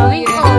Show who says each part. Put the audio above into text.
Speaker 1: 等一会。